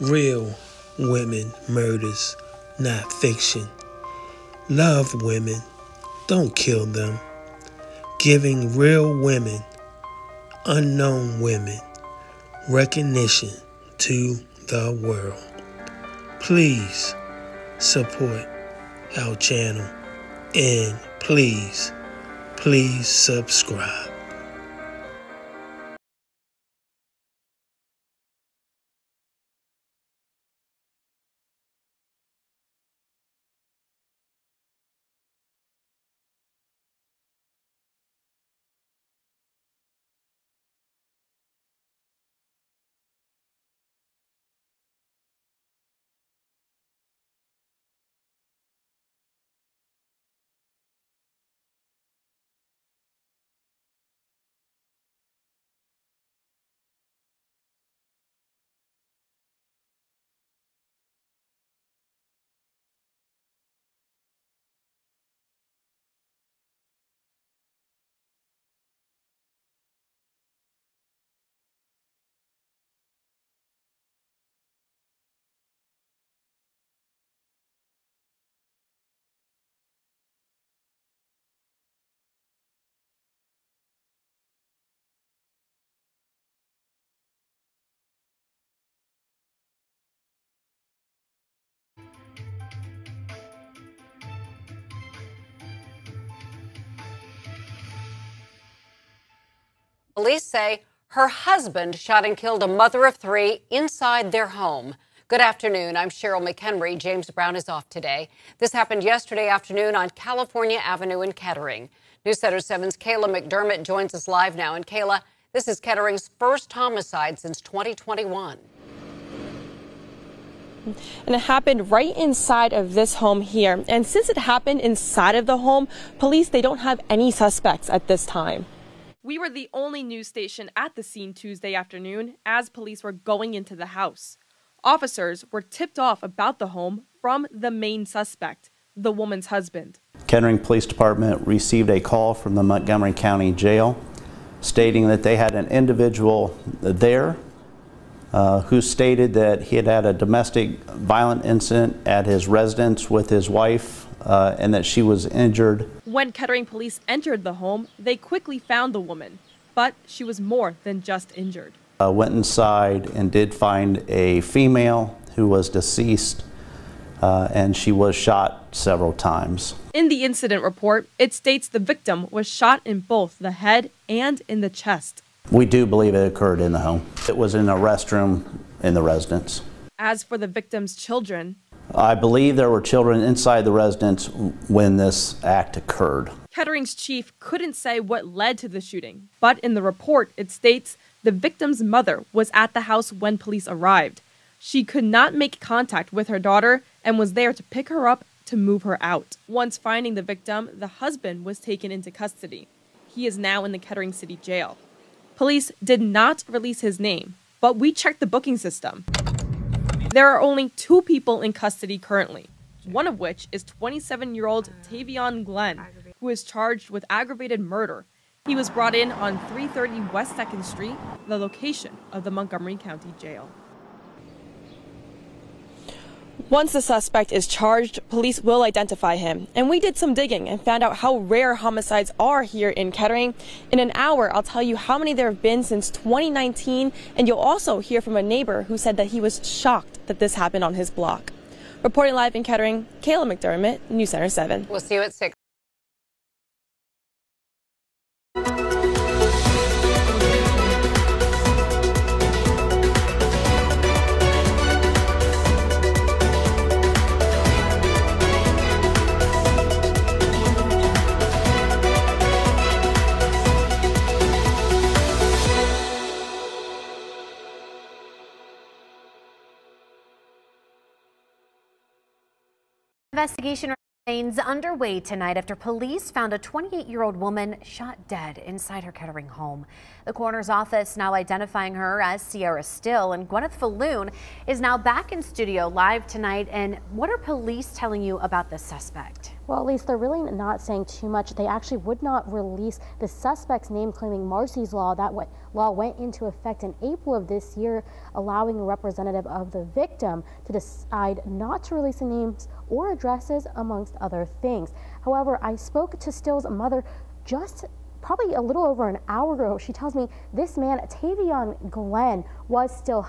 real women murders, not fiction. Love women, don't kill them. Giving real women, unknown women, recognition to the world. Please support our channel and please, please subscribe. Police say her husband shot and killed a mother of three inside their home. Good afternoon. I'm Cheryl McHenry. James Brown is off today. This happened yesterday afternoon on California Avenue in Kettering. News Center 7's Kayla McDermott joins us live now. And Kayla, this is Kettering's first homicide since 2021. And it happened right inside of this home here. And since it happened inside of the home, police, they don't have any suspects at this time. We were the only news station at the scene Tuesday afternoon as police were going into the house. Officers were tipped off about the home from the main suspect, the woman's husband. Kettering Police Department received a call from the Montgomery County Jail stating that they had an individual there uh, who stated that he had had a domestic violent incident at his residence with his wife uh, and that she was injured. When Kettering police entered the home, they quickly found the woman, but she was more than just injured. Uh, went inside and did find a female who was deceased, uh, and she was shot several times. In the incident report, it states the victim was shot in both the head and in the chest. We do believe it occurred in the home. It was in a restroom in the residence. As for the victim's children, I believe there were children inside the residence when this act occurred. Kettering's chief couldn't say what led to the shooting, but in the report it states the victim's mother was at the house when police arrived. She could not make contact with her daughter and was there to pick her up to move her out. Once finding the victim, the husband was taken into custody. He is now in the Kettering City Jail. Police did not release his name, but we checked the booking system. There are only two people in custody currently, one of which is 27 year old uh, Tavion Glenn, who is charged with aggravated murder. He was brought in on 330 West 2nd Street, the location of the Montgomery County Jail. Once the suspect is charged, police will identify him. And we did some digging and found out how rare homicides are here in Kettering. In an hour, I'll tell you how many there have been since 2019, and you'll also hear from a neighbor who said that he was shocked that this happened on his block. Reporting live in Kettering, Kayla McDermott, News Center 7. We'll see you at 6. Investigation remains underway tonight after police found a 28-year-old woman shot dead inside her Kettering home. The coroner's office now identifying her as Sierra Still, and Gwyneth Falloon is now back in studio live tonight. And what are police telling you about the suspect? Well, at least they're really not saying too much. They actually would not release the suspect's name, claiming Marsy's law. That law went into effect in April of this year, allowing a representative of the victim to decide not to release the names or addresses, amongst other things. However, I spoke to Still's mother just probably a little over an hour ago, she tells me this man, Tavion Glenn, was still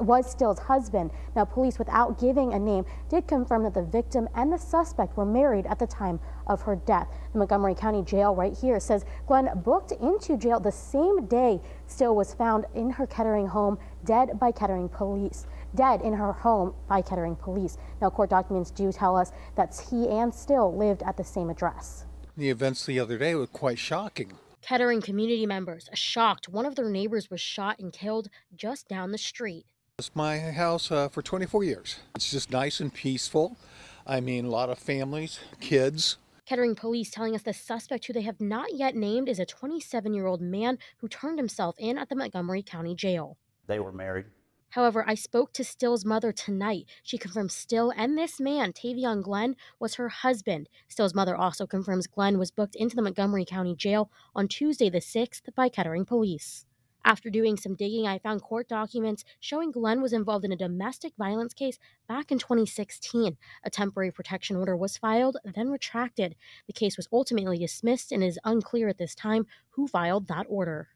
was Still's husband. Now, police, without giving a name, did confirm that the victim and the suspect were married at the time of her death. The Montgomery County Jail right here says Glenn booked into jail the same day Still was found in her Kettering home, dead by Kettering police dead in her home by Kettering police. Now, court documents do tell us that he and Still lived at the same address. The events the other day were quite shocking. Kettering community members are shocked one of their neighbors was shot and killed just down the street. It's my house uh, for 24 years. It's just nice and peaceful. I mean, a lot of families, kids. Kettering police telling us the suspect, who they have not yet named, is a 27 year old man who turned himself in at the Montgomery County Jail. They were married. However, I spoke to Still's mother tonight. She confirms Still and this man, Tavion Glenn, was her husband. Still's mother also confirms Glenn was booked into the Montgomery County Jail on Tuesday the 6th by Kettering Police. After doing some digging, I found court documents showing Glenn was involved in a domestic violence case back in 2016. A temporary protection order was filed, then retracted. The case was ultimately dismissed and it is unclear at this time who filed that order.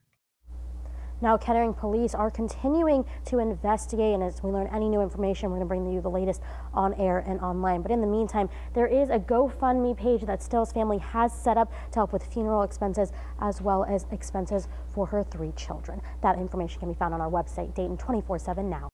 Now, Kettering police are continuing to investigate, and as we learn any new information, we're going to bring you the latest on air and online. But in the meantime, there is a GoFundMe page that Still's family has set up to help with funeral expenses as well as expenses for her three children. That information can be found on our website, Dayton 24 7 now.